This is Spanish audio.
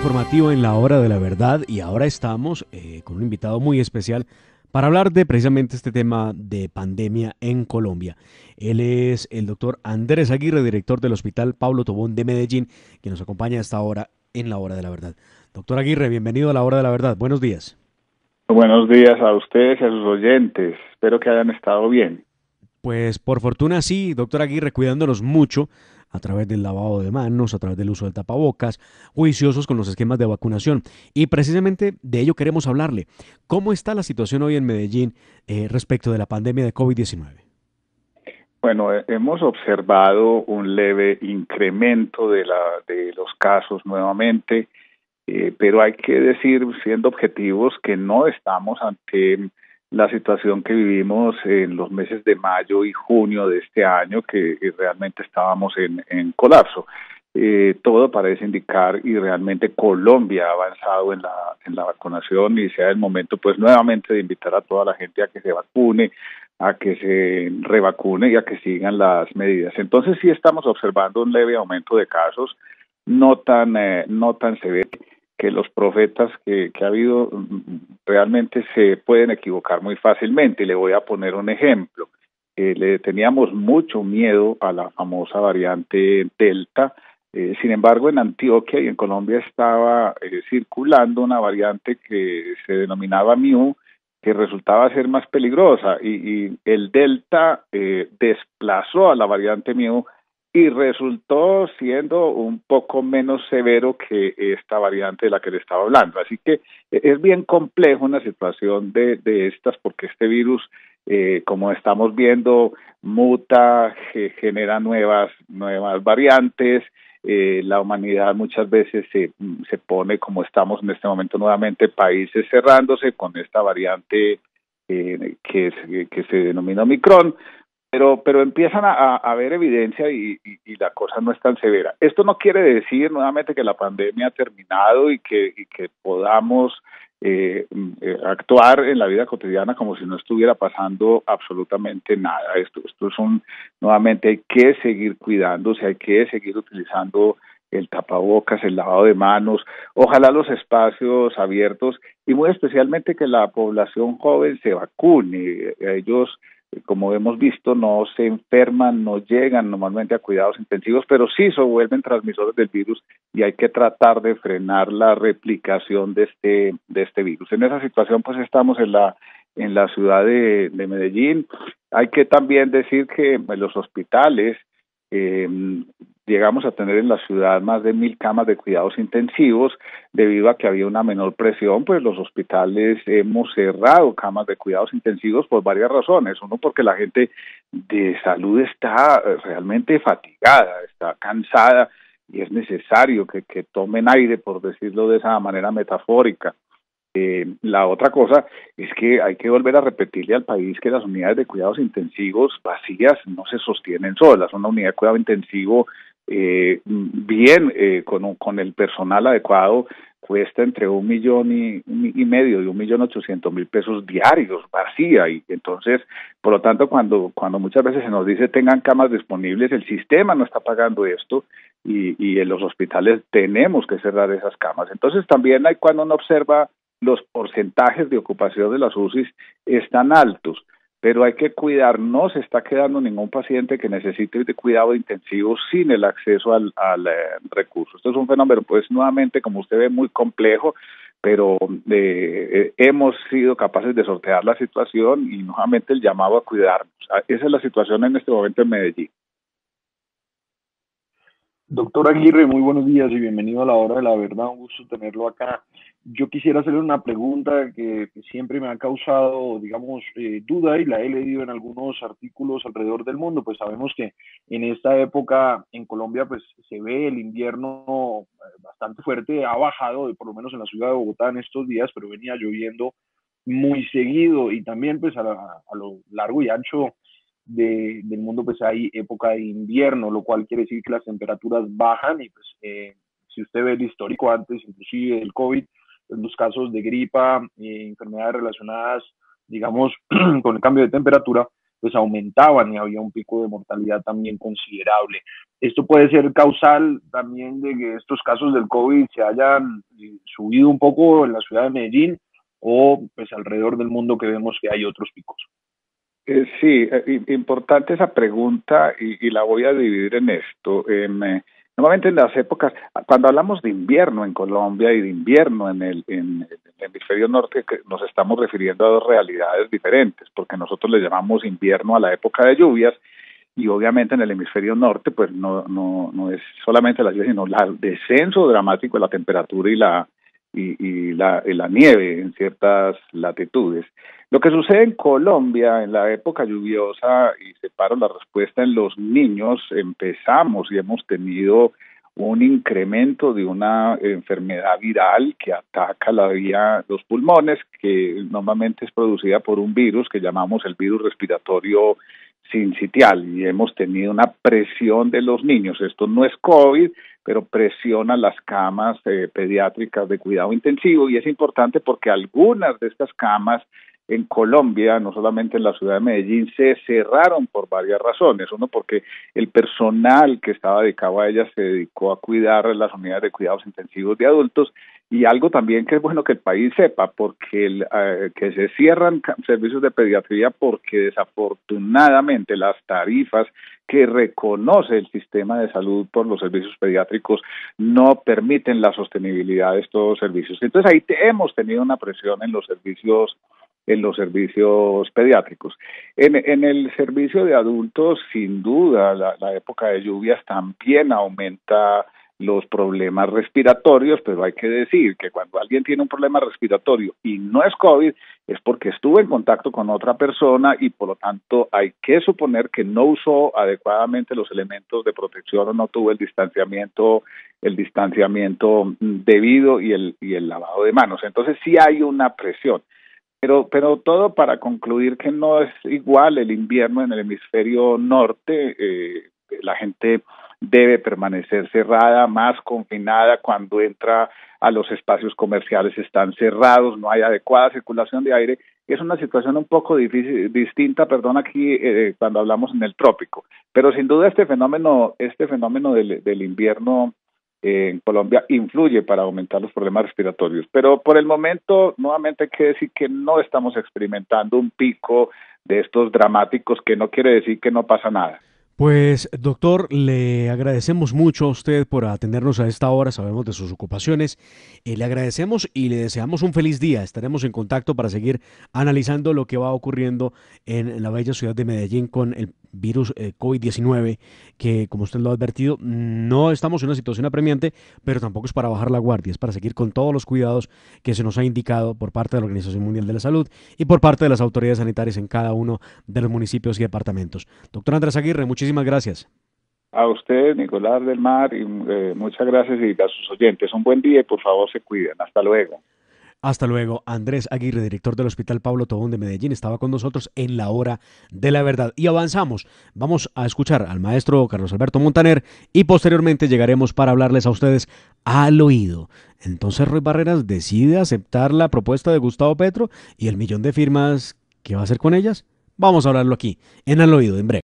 informativo en la hora de la verdad y ahora estamos eh, con un invitado muy especial para hablar de precisamente este tema de pandemia en Colombia. Él es el doctor Andrés Aguirre, director del Hospital Pablo Tobón de Medellín, que nos acompaña hasta ahora en la hora de la verdad. Doctor Aguirre, bienvenido a la hora de la verdad. Buenos días. Buenos días a ustedes y a sus oyentes. Espero que hayan estado bien. Pues por fortuna sí, doctor Aguirre, cuidándonos mucho a través del lavado de manos, a través del uso del tapabocas, juiciosos con los esquemas de vacunación. Y precisamente de ello queremos hablarle. ¿Cómo está la situación hoy en Medellín eh, respecto de la pandemia de COVID-19? Bueno, eh, hemos observado un leve incremento de, la, de los casos nuevamente, eh, pero hay que decir, siendo objetivos, que no estamos ante la situación que vivimos en los meses de mayo y junio de este año, que realmente estábamos en, colapso. Eh, todo parece indicar y realmente Colombia ha avanzado en la, en la vacunación y sea el momento pues nuevamente de invitar a toda la gente a que se vacune, a que se revacune y a que sigan las medidas. Entonces sí estamos observando un leve aumento de casos, no tan, eh, no tan severo que los profetas que, ha habido realmente se pueden equivocar muy fácilmente. Le voy a poner un ejemplo. Eh, le teníamos mucho miedo a la famosa variante Delta. Eh, sin embargo, en Antioquia y en Colombia estaba eh, circulando una variante que se denominaba Mu, que resultaba ser más peligrosa y, y el Delta desplazó a la variante Mu y resultó siendo un poco menos severo que esta variante de la que le estaba hablando. Así que eh, es bien complejo una situación de, de estas porque este virus, eh, como estamos viendo, muta, genera nuevas, nuevas variantes. Eh, la humanidad muchas veces se, se pone, como estamos en este momento nuevamente, países cerrándose con esta variante eh, que, que se denomina Omicron pero, pero empiezan a, ver evidencia y, y, la cosa no es tan severa. Esto no quiere decir nuevamente que la pandemia ha terminado y que, y que podamos eh, eh, actuar en la vida cotidiana como si no estuviera pasando absolutamente nada. Esto, esto es un, nuevamente hay que seguir cuidándose, hay que seguir utilizando el tapabocas, el lavado de manos, ojalá los espacios abiertos y muy especialmente que la población joven se vacune. Ellos como hemos visto, no se enferman, no llegan normalmente a cuidados intensivos, pero sí se vuelven transmisores del virus y hay que tratar de frenar la replicación de este, de este virus. En esa situación, pues estamos en la en la ciudad de, de Medellín. Hay que también decir que los hospitales eh, llegamos a tener en la ciudad más de mil camas de cuidados intensivos debido a que había una menor presión, pues los hospitales hemos cerrado camas de cuidados intensivos por varias razones. Uno, porque la gente de salud está realmente fatigada, está cansada y es necesario que, que tomen aire, por decirlo de esa manera metafórica. Eh, la otra cosa es que hay que volver a repetirle al país que las unidades de cuidados intensivos vacías no se sostienen solas. Una unidad de cuidado intensivo eh, bien eh, con, con el personal adecuado cuesta entre un millón y, y medio y un millón ochocientos mil pesos diarios vacía. Y entonces por lo tanto cuando cuando muchas veces se nos dice tengan camas disponibles el sistema no está pagando esto y, y en los hospitales tenemos que cerrar esas camas. Entonces también hay cuando uno observa los porcentajes de ocupación de las UCIs están altos, pero hay que cuidar, no se está quedando ningún paciente que necesite de cuidado intensivo sin el acceso al, al eh, recurso. Esto es un fenómeno, pues nuevamente, como usted ve, muy complejo, pero eh, eh, hemos sido capaces de sortear la situación y nuevamente el llamado a cuidarnos. Ah, esa es la situación en este momento en Medellín. Doctor Aguirre, muy buenos días y bienvenido a la hora de la verdad. Un gusto tenerlo acá yo quisiera hacerle una pregunta que, siempre me ha causado, digamos, eh, duda y la he leído en algunos artículos alrededor del mundo. Pues sabemos que en esta época en Colombia, pues se ve el invierno eh, bastante fuerte, ha bajado, por lo menos en la ciudad de Bogotá en estos días, pero venía lloviendo muy seguido. Y también pues a, lo largo y ancho del mundo pues hay época de invierno, lo cual quiere decir que las temperaturas bajan. Y pues eh, si usted ve el histórico antes, inclusive del COVID, los casos de gripa, eh, enfermedades relacionadas, digamos, con el cambio de temperatura, pues aumentaban y había un pico de mortalidad también considerable. Esto puede ser causal también de que estos casos del COVID se hayan eh, subido un poco en la ciudad de Medellín o pues alrededor del mundo que vemos que hay otros picos. Eh, sí, eh, importante esa pregunta y, la voy a dividir en esto. Em, Normalmente en las épocas, cuando hablamos de invierno en Colombia y de invierno en el, en el hemisferio norte, nos estamos refiriendo a dos realidades diferentes, porque nosotros le llamamos invierno a la época de lluvias y obviamente en el hemisferio norte pues no, no, no es solamente la lluvia, sino el descenso dramático de la temperatura y la, y, la, y la nieve en ciertas latitudes. Lo que sucede en Colombia en la época lluviosa, y separo la respuesta en los niños, empezamos y hemos tenido un incremento de una enfermedad viral que ataca la vía, los pulmones, que normalmente es producida por un virus que llamamos el virus respiratorio sincitial y hemos tenido una presión de los niños. Esto no es COVID, pero presiona las camas eh, pediátricas de cuidado intensivo y es importante porque algunas de estas camas en Colombia, no solamente en la ciudad de Medellín, se cerraron por varias razones. Uno, porque el personal que estaba dedicado a ellas se dedicó a cuidar las unidades de cuidados intensivos de adultos y algo también que es bueno que el país sepa, porque el, eh, que se cierran servicios de pediatría porque desafortunadamente las tarifas que reconoce el sistema de salud por los servicios pediátricos no permiten la sostenibilidad de estos servicios. Entonces ahí hemos tenido una presión en los servicios en los servicios pediátricos. En, en el servicio de adultos, sin duda, la, la época de lluvias también aumenta los problemas respiratorios, pero hay que decir que cuando alguien tiene un problema respiratorio y no es COVID, es porque estuvo en contacto con otra persona y por lo tanto hay que suponer que no usó adecuadamente los elementos de protección o no tuvo el distanciamiento, el distanciamiento debido y el, y el lavado de manos. Entonces sí hay una presión. Pero, pero todo para concluir que no es igual el invierno en el hemisferio norte, eh, la gente debe permanecer cerrada, más confinada cuando entra a los espacios comerciales están cerrados, no hay adecuada circulación de aire. Es una situación un poco difícil, distinta, perdón, aquí eh, cuando hablamos en el trópico. Pero sin duda este fenómeno, este fenómeno del, del invierno eh, en Colombia influye para aumentar los problemas respiratorios. Pero por el momento, nuevamente hay que decir que no estamos experimentando un pico de estos dramáticos, que no quiere decir que no pasa nada. Pues doctor, le agradecemos mucho a usted por atendernos a esta hora, sabemos de sus ocupaciones, y le agradecemos y le deseamos un feliz día. Estaremos en contacto para seguir analizando lo que va ocurriendo en la bella ciudad de Medellín con el virus eh, COVID-19, que como usted lo ha advertido, no estamos en una situación apremiante, pero tampoco es para bajar la guardia, es para seguir con todos los cuidados que se nos ha indicado por parte de la Organización Mundial de la Salud y por parte de las autoridades sanitarias en cada uno de los municipios y departamentos. Doctor Andrés Aguirre, muchísimas gracias. A usted, Nicolás del Mar, y eh, muchas gracias y a sus oyentes. Un buen día y por favor se cuiden. Hasta luego. Hasta luego. Andrés Aguirre, director del Hospital Pablo Tobón de Medellín, estaba con nosotros en la hora de la verdad. Y avanzamos. Vamos a escuchar al maestro Carlos Alberto Montaner y posteriormente llegaremos para hablarles a ustedes al oído. Entonces Roy Barreras decide aceptar la propuesta de Gustavo Petro y el millón de firmas, ¿qué va a hacer con ellas? Vamos a hablarlo aquí, en al oído, en breve.